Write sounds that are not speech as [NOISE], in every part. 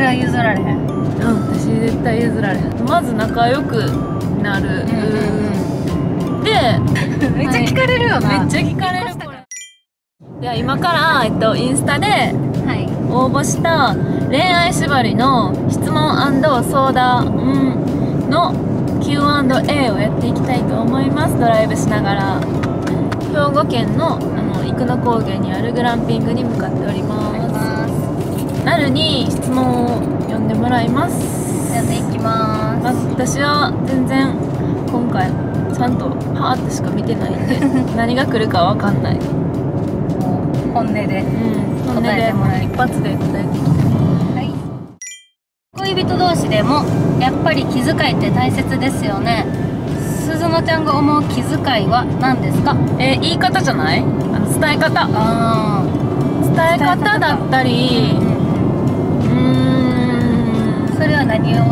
れは譲られへん。うん私絶対譲られへん。まず仲良くなる、で [LAUGHS] めっちゃ聞かれるよな、めっちゃ聞かれる。これでは今から、えっと、インスタではい。応募した恋愛縛りの質問相談の Q&A をやっていきたいと思います。ドライブしながら。兵庫県のあの生野高原にあるグランピングに向かっておりますなるに質問を読んでもらいます。やっていきままず私は全然今回ちゃんとパーってしか見てないんで [LAUGHS] 何が来るかわかんない。本音で答えでてもらい一発で答えてきてはい。恋人同士でもやっぱり気遣いって大切ですよね。鈴乃ちゃんが思う気遣いは何ですか？えー言い方じゃない？あの伝え方。あ伝え方だったりうーんそれは何を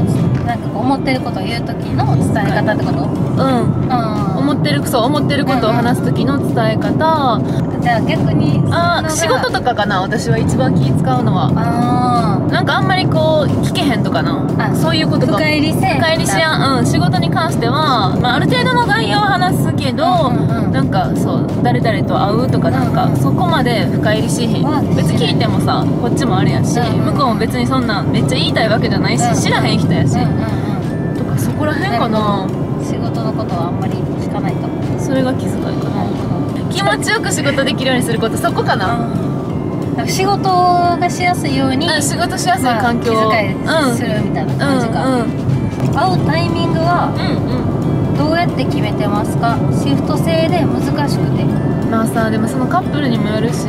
なんか思ってることを言う時の伝え方ってこと？うん。あ思ってるそう思ってることを話す時の伝え方。じゃあ逆にあー仕事とかかな私は一番気使うのは。あなんかあんまりこう聞けへんとかな。あそういうことか。深入りせえ深入りしやん。うん仕事に関しては、まあ、ある程度の概要は話すけど、なんかそう誰々と会うとかなんか、そこまで深入りしへん、まあ別に聞いてもさこっちもあれやし、向こうも別にそんなんめっちゃ言いたいわけじゃないし、うん知らへん人やし、とかそこら辺かな。うん仕事のことはあんまり聞かないとそれが気遣いかな。気持ちよく仕事できるようにすることそこかな、なんか仕事がしやすいように、うん、仕事しやすいまあ環境を、気遣いするみたいな感じか、うんうん会うタイミングはうんうん。どうやって決めてますか？シフト制で難しくて。まあさでもそのカップルにもよるし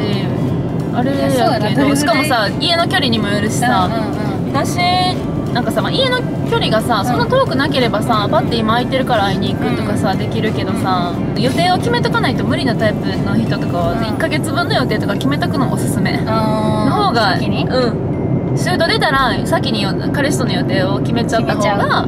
あれいやけな。どしかもさ家の距離にもよるしさ、うんうん。私なんかさ、まあ、家の距離がさそんな遠くなければさパッて今空いてるから会いに行くとかさ、できるけどさ予定を決めとかないと無理なタイプの人とかはうん。1ヶ月分の予定とか決めとくのおすすめのあ方が先に？うん。シュート出たら先によ彼氏との予定を決めちゃった方が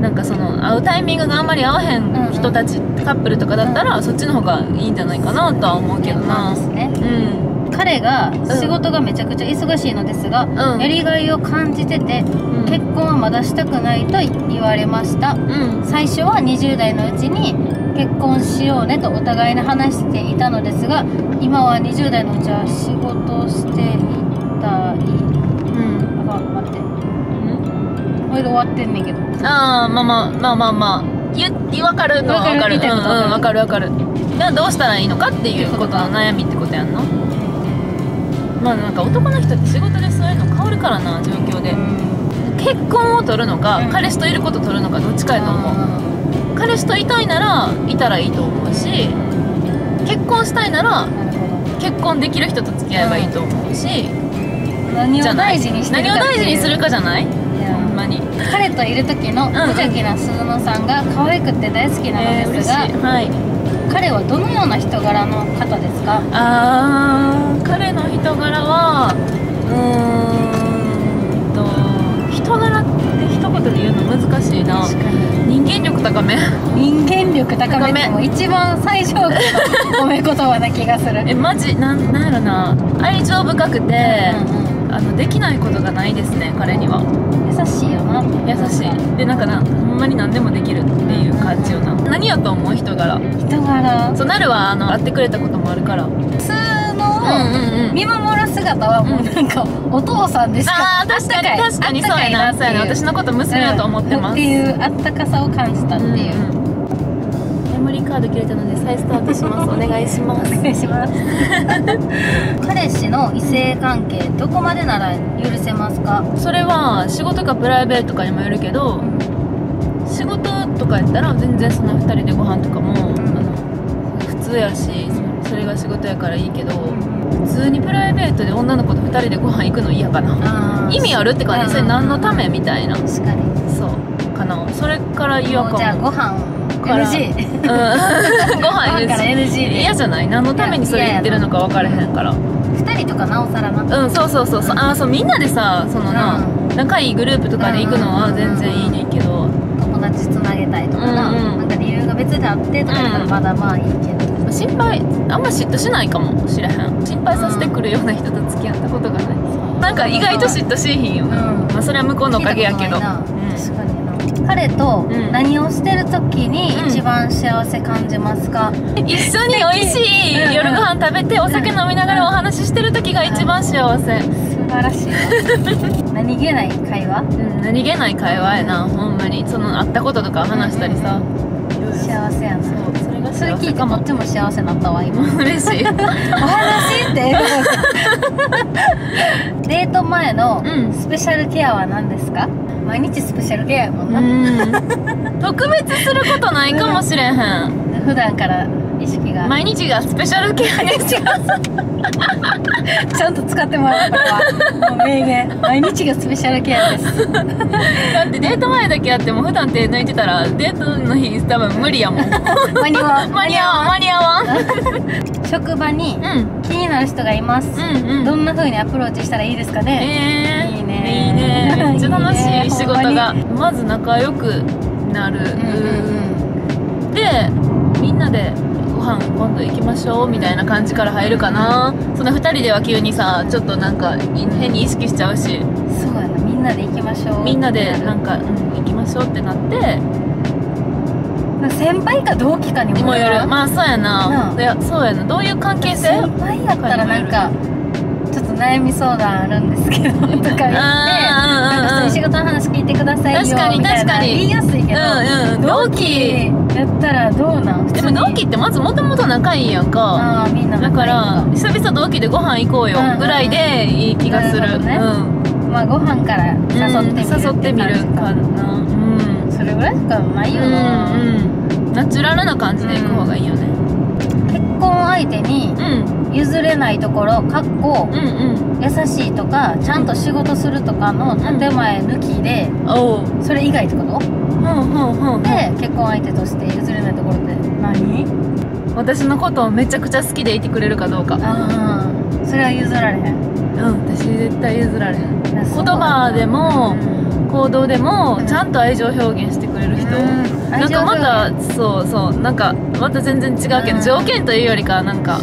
なんかその会うタイミングがあんまり合わへん人たち、カップルとかだったら、そっちの方がいいんじゃないかなとは思うけどな。ですね。うん彼が仕事がめちゃくちゃ忙しいのですが、うん。やりがいを感じてて、うん。結婚はまだしたくないと言われました。うん。最初は20代のうちに結婚しようねとお互いに話していたのですが今は20代のうちは仕事をしていたいうん。あ待って。これで終わってんねんけど。ああまあまあまあまあまあ。言分かるのは分かる。わかる言いたいことうんうんわ分かる分かる。どうしたらいいのかっていうことの悩みってことやんの？まあなんか男の人って仕事でそういうの変わるからな状況で。結婚を取るのか、うん。彼氏といること取るのかどっちかやと思う。彼氏といたいならいたらいいと思うし結婚したいなら結婚できる人と付き合えばいいと思うし、何を大事にしてる何をかっていう。大事にするかじゃない？いや。ほんまに。彼といる時の無邪気な鈴乃さんが可愛くて大好きなのですが、はい彼はどのような人柄の方ですか？あー彼の人柄はうーんと人柄って一言で言うの難しいな。人間力高め。人間力高めって一番最上級の褒め言葉な気がする。[LAUGHS] えマジ？なんなんやろな。愛情深くて、うんうんあのできないことがないですね彼には。優しいよな。優しい。でなんかなほんまに何でもできるっていう感じよな。何やと思う？人柄。人柄。そうなるはあの会ってくれたこともあるから。うん普通うんのうん。見守る姿はもうなんかお父さんでしかあー確かに確かにそうやな。そうやな。私のこと娘だと思ってます、っていうあったかさを感じたっていう、うんうんカード切れたので再スタートします。お願いします。お願いします。彼氏の異性関係どこまでなら許せますか？それは仕事かプライベートかにもよるけど仕事とかやったら全然その2人でご飯とかも、あの普通やしそれが仕事やからいいけど普通にプライベートで女の子と2人でご飯行くの嫌かな。意味あるって感じ。それ何のためみたいな。確かに。そう。かな。それから嫌も。うじゃあご飯から。NG うん。ご飯 NG で。嫌じゃない？何のためにそれ言ってるのか分からへんから。2人とかなおさらなうんそうそうそうそう。あーそうみんなでさそのな、う仲いいグループとかで行くのは全然いいねんけど、友達つなげたいとかな,、うんうん。なんか理由が別であってとかだったらまだまあいいけど、心配あんま嫉妬しないかもしれへん。心配させてくるような人と付き合ったことがない。なんか意外と嫉妬しいひんよな、うん。まあそれは向こうのおかげやけど。うん。確かに。な彼とうん。何をしてる時にうん。一番幸せ感じますか、一緒に美味しいうん。うん夜ご飯食べてお酒飲みながらお話ししてる時が一番幸せ、素晴らしい。な何気ない会話？うん、何気ない会話やな。ほんまに。その会ったこととか話したりさ、幸せやな。そうそれがそれ聞いてっちも幸せになったわ今。嬉しい。[LAUGHS] お話って？[LAUGHS] デート前のうん。スペシャルケアは何ですか？毎日スペシャルケアやもんな、うん。[LAUGHS] 特別することないかもしれへん。普段から意識が。毎日がスペシャルケアです。ちゃんと使ってもらうこれは。もう名言。毎日がスペシャルケアです。[LAUGHS] だってデート前だけやっても普段手抜いてたらデートの日多分無理やもん。間に合わん。間に合わん間に合わん。[LAUGHS] 職場にうん。気になる人がいます、うんうん。どんな風にアプローチしたらいいですかね、え。ー、いいね。いいね。[LAUGHS] めっちゃ楽しい仕事が。まず仲良くなる、うんうんでみんなでご飯今度行きましょうみたいな感じから入るかな。その2人では急にさちょっとなんかい変に意識しちゃうし。うんそうやなみんなで行きましょう。みんなでな。んか、うん、行きましょうってなって。先輩か同期かにももよる。まあそうやな、いやそうやな。どういう関係性？先輩やったらなんかちょっと悩み相談あるんですけどとか言ってなん。か普通に仕事の話聞いてくださいよ確かに確かに。言いやすいけど、うんうん。同期やったらどうなん？でも同期ってまずもともと仲いいやんか。ああみんなだ。から久々同期でご飯行こうようんうんぐらいでいい気がする。うん。まあご飯から誘ってみるうん誘ってみるかな。うん。それぐらいしかないよな、うんうん。ナチュラルな感じで行く方がいいよね。結婚相手にうん譲れないところかっこうんうん。優しいとかちゃんと仕事するとかの建前抜きでおう。それ以外ってこと？ほんほんで結婚相手として譲れないところって何？私のことをめちゃくちゃ好きでいてくれるかどうか。ああそれは譲られへん。うん私絶対譲られへん。言葉でもうん。行動でもうん。ちゃんと愛情表現してくれる人。うん。なんかまたそうそう。なんかまた全然違うけうん。ど条件というよりかなんか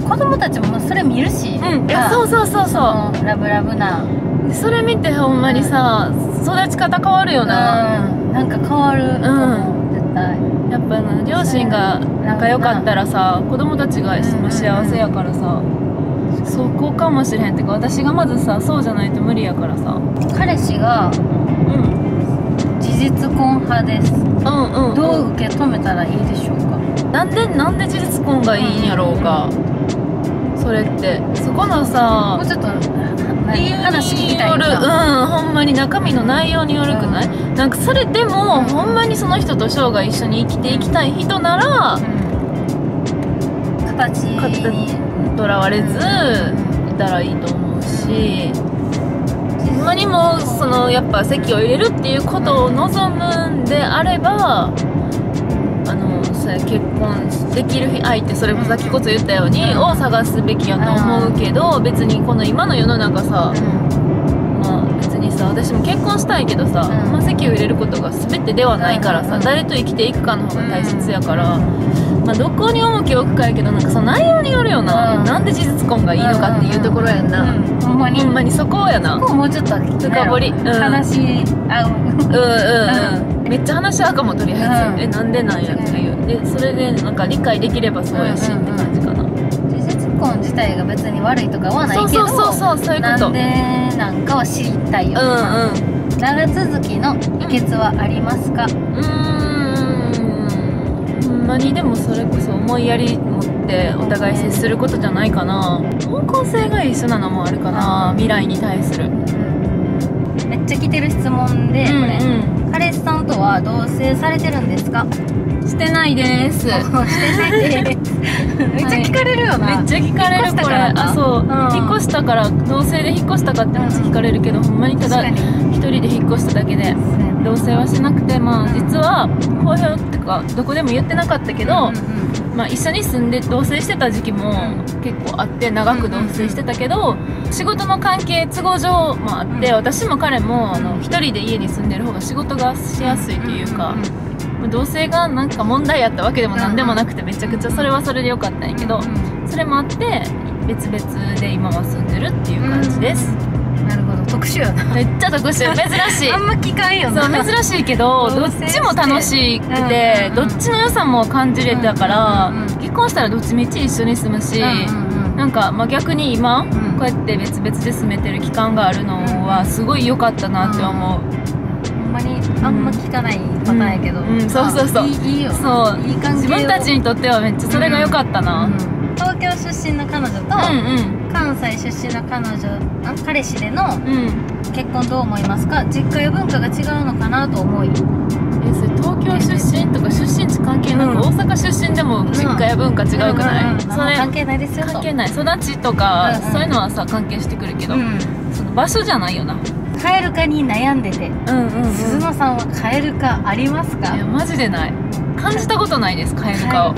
子供たちもそれ見るし、うん。いやそうそうそう。そのラブラブな。うそれ見てほんまにさ育ち方変わるよな。うん。なんか変わる。う、絶対。やっぱな両親が仲良かったらさ子供たちがうん幸せやからさそこかもしれへんってか私がまずさそうじゃないと無理やからさ。彼氏がうん事実婚派です。うん。うん。どう受け止めたらいいでしょうか？なんでなんで事実婚がいいんやろうかそれって。そこのさもうちょっと [LAUGHS] る。うんほんまに中身の内容によるくない、なんかそれでも、うん。ほんまにその人と生涯一緒に生きていきたい人ならうん。形。にとらわれずいたらいいと思うしほんまにもうそのやっぱ籍を入れるっていうことを望むんであればあ結婚できる相手それもさっきこそ言ったようにを探すべきやと思うけど別にこの今の世の中ささ私も結婚したいけどさ、うん。まあ、籍を入れることが全てではないからさ、うん。誰と生きていくかの方が大切やから、まあ、どこに重きを置くかやけどなんかその内容によるよな、うん。なんで事実婚がいいのかっていうところやんな、うんほんまに。ほんまにそこやな。ここもうちょっと深掘り。うん。話し合う。うんうんうん。めっちゃ話し合うかもとりあえず、うん。えなんでなんやっていう。でそれでなんか理解できればそうやしって感じかな、婚自体が別に悪いとかはないけどそうそうそうそういうこと。なんでなんかは知りたいよ、うんうん。長続きの秘訣はありますか、うーん。ほんまにでもそれこそ思いやり持ってお互い接することじゃないかな。方向性が一緒なのもあるかな未来に対する。めっちゃ来てる質問で、は同棲されてるんですか？うんしてないです。[LAUGHS] してないですめっちゃ聞かれるよな、めっちゃ聞かれる引っ越したこれからか？あそう、うん。引っ越したから同棲で引っ越したかって話聞かれるけど、ほんまにただ一人で引っ越しただけで同棲はしなくてまあ実は公表っていうかどこでも言ってなかったけど、まあ、一緒に住んで同棲してた時期も結構あって長く同棲してたけど仕事の関係都合上もあってうん。私も彼もあの一人で家に住んでる方が仕事がしやすいというか同棲がなんか問題やったわけでも何でもなくてめちゃくちゃそれはそれでよかったんやけどそれもあって別々で今は住んでるっていう感じです。なるほど特殊やな。めっちゃ特殊。[LAUGHS] 珍しい。あんま聞かんよそうな珍しいけどどっちも楽しくてうんうん。うんどっちの良さも感じれたからうんうんうん結婚したらどっちみち一緒に住むしうんうんうん。なんか、まあ、逆に今ん。こうやって別々で住めてる期間があるのはすごい良かったなって思う。ほんまにあんま聞かないパターンやけど、うん。うん。そうそうそう。いいいいよ。そう。いい関係を。自分たちにとってはめっちゃそれが良かったな。うん東京出身の彼女と、うん関西出身の彼女あ彼氏でのうん。うん結婚どう思いますか？実家や文化が違うのかなと思い。えそれ東京出身とか出身地関係なく、うん。大阪出身でも実家や文化違うくない、んんん。それ関係ないですよと。関係ない。育ちとか、うんうん。そういうのはさ関係してくるけど、うん。その場所じゃないよな。蛙化に悩んでてうんうん鈴野さんは蛙化ありますか？いやマジでない。感じたことないですカエル化を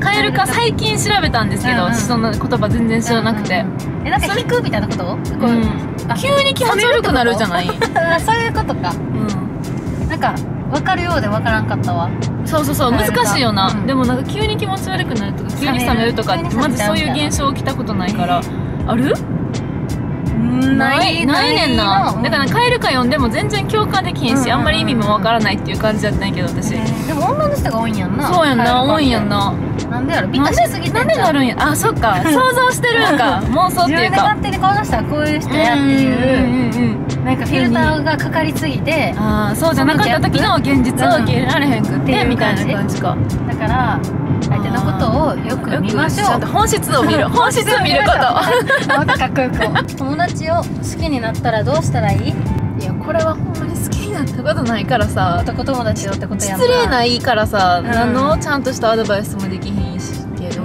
カエル化最近調べたんですけど、うんうん。私そんな言葉全然知らなくて、うんうん。えなんか引くみたいなこと？こううんあ急に気持ち悪くなるじゃない、あ [LAUGHS] そういうことか。うなんか分かるようで分からんかったわ。ん、そうそうそう難しいよな、うん。でもなんか急に気持ち悪くなるとか急に冷めるとかまずそういう現象起きたことないから。ある？ない。ない。ねんな。の。だからカエル化読んでも全然共感できへんし、うんうんうん。あんまり意味もわからないっていう感じだったんやけど私、えーでも女の人が多いんやんな。そうやんな多いんやんななんでやろ？美化しすぎてなんでなるんや？あそっか。[LAUGHS] 想像してるんか。妄想っていうか。自分で勝手にこの人はこういう人やっていう。なんかフィルターがかかりすぎてああそうじゃなかった時の現実を受け入れられへんくっってみたいな感じか。だから相手のことをよく見ましょう。本質を見る。[LAUGHS] 本質を見ること。[LAUGHS] 友達を好きになったらどうしたらいい？いやこれはほんまに好き。になったことないからさ男友達よってことやん失礼ないいからさ、うん。何のちゃんとしたアドバイスもできへんしけど、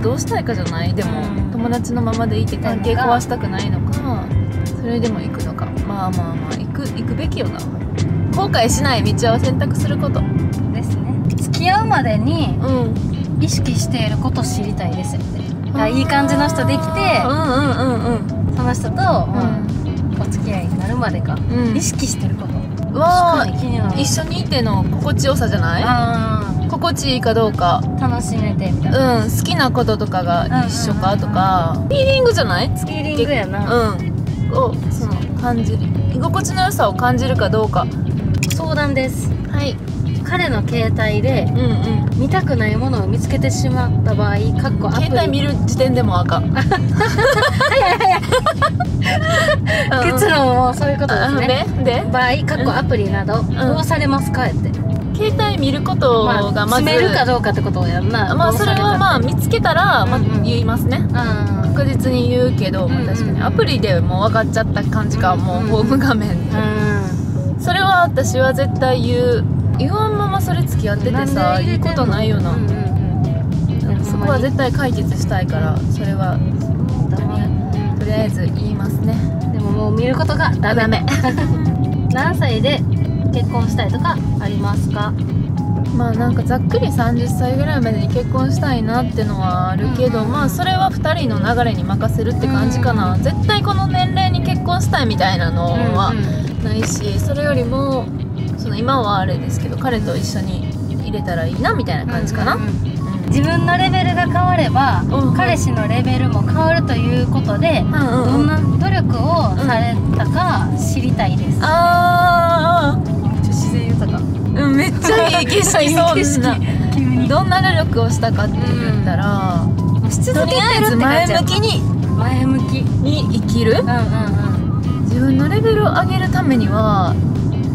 うどうしたいかじゃない？でも、うん。友達のままでいて関係壊したくないのかそれでも行くのか。まあまあまあ行く行くべきよな。後悔しない道を選択すること。ですね。付き合うまでにうん。意識していることを知りたいですよってだからいい感じの人できてうんうんうんうん。その人と、まあお付き合いになるまでか、うん。意識してることうわ確かに気になるー一緒にいての心地よさじゃない？あ心地いいかどうか。ー楽しめてみたいな、うん好きなこととかが一緒かとか。フィーリングじゃない？フィーリングやな、うん。をその感じる。居心地の良さを感じるかどうか。相談です。はい彼の携帯でうんうん。見たくないものを見つけてしまった場合かっこアプリ。携帯見る時点でもあか [LAUGHS] ん結論もそういうことですね。でで？場合かっこアプリなど、どうされますかって、携帯見ることまあ、がまず、詰めるかどうかってことやんな。まあそれはまああ見つけたら、まあうんうん。言いますね。うん。確実に言うけど、まあうんうん。確かに。アプリでもう分かっちゃった感じか、うんもうホーム画面で、うそれは私は絶対言う言わんままそれ付き合っててんさいいことないよな、うんうんうん。そこは絶対解決したいからそれはとりあえず言いますね。でももう見ることがダメ。何歳で結婚したいとかありますか？まあなんかざっくり30歳ぐらいまでに結婚したいなってのはあるけど、うんまあそれは2人の流れに任せるって感じかな、うん絶対この年齢に結婚したいみたいなのはないしそれよりもその今はあれですけど彼と一緒に入れたらいいなみたいな感じかな、うんうんうん。うん。自分のレベルが変われば、うん彼氏のレベルも変わるということで、うんどうんうん。んな努力をされたか知りたいです、あ自然豊か。ーうんめっちゃいい景色そんな。[LAUGHS] どんな努力をしたかって言ったら、し続とりあえず前向きに。前向き。に生きる？うんうんうん。自分のレベルを上げるためには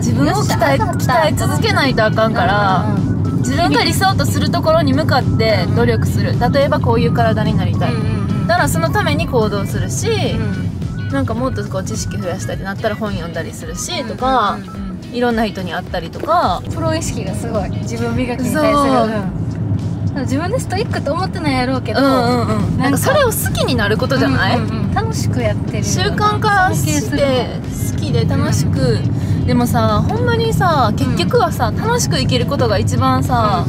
自分を鍛え鍛え続けないとあかんから、うんうん自分が理想とするところに向かって努力する。例えばこういう体になりたい、うんだからそのために行動するし、うんなんかもっとこう知識増やしたいってなったら本読んだりするし、とかうんうんうん。いろんな人に会ったりとか。プロ意識がすごい。自分磨きに対する。自分でストイックと思ってないやろうけど、うんうんうん。なんかそれを好きになることじゃない、うんうんうん。楽しくやってる習慣化して好きで楽しく、でもさほんまにさ結局はさ、楽しく生きることが一番さ、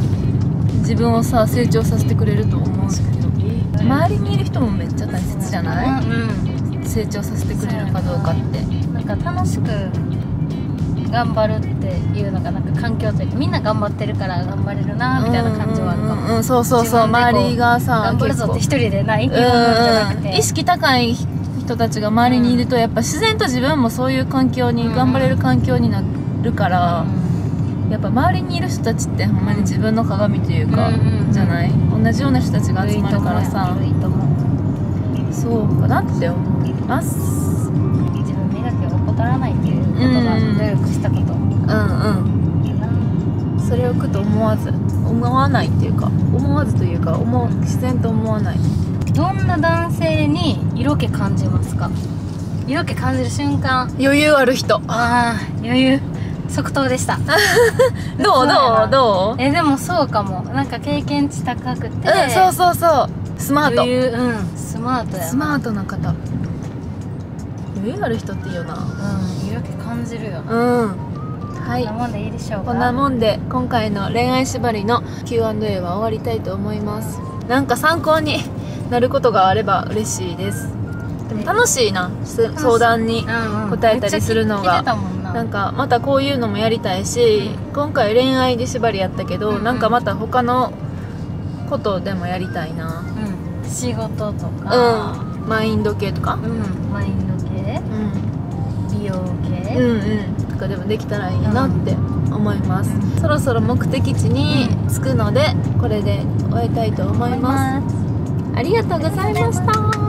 自分をさ成長させてくれると思うけど周りにいる人もめっちゃ大切じゃない、うん。成長させてくれるかどうかって。うんなんか楽しく頑張るっていうのがなんか環境というかみんな頑張ってるから頑張れるなみたいな感じはあるかも、うんうんうんそうそうそう。周りがさ頑張るぞって一人でないってうんいうじゃなくて。うん。意識高い人たちが周りにいるとやっぱ自然と自分もそういう環境にうん頑張れる環境になるから、やっぱ周りにいる人たちってほんまに自分の鏡というか、じゃない？同じような人たちが集まるからさ。そうかなって思います。自分磨きを怠らないっていうことがうん努力したこと。うんうん。それを苦と思わず思わないっていうか思わずというか思う自然と思わないどんな男性に色気感じますか？色気感じる瞬間。余裕ある人。ああ余裕。即答でした。[LAUGHS] どう？どう？どう？えでもそうかも。なんか経験値高くて、うんそうそうそう。スマート。余裕。うんスマートやな。スマートな方。余裕ある人っていいよな。うん色気感じるよな、うん。はい。こんなもんでいいでしょうか？こんなもんで今回の恋愛縛りの Q&A は終わりたいと思います。なんか参考になることがあれば嬉しいです。でも楽しいな。す相談に答えたりするのが。な。なんかまたこういうのもやりたいし、う今回恋愛で縛りやったけど、うんうん。なんかまた他のことでもやりたいな。うん。仕事とか。うん。マインド系とか。うん、マインド系。うん。美容系、うんうん。とかでもできたらいいなって思います、うん。そろそろ目的地に着くのでこれで終えたいと思います。すありがとうございました。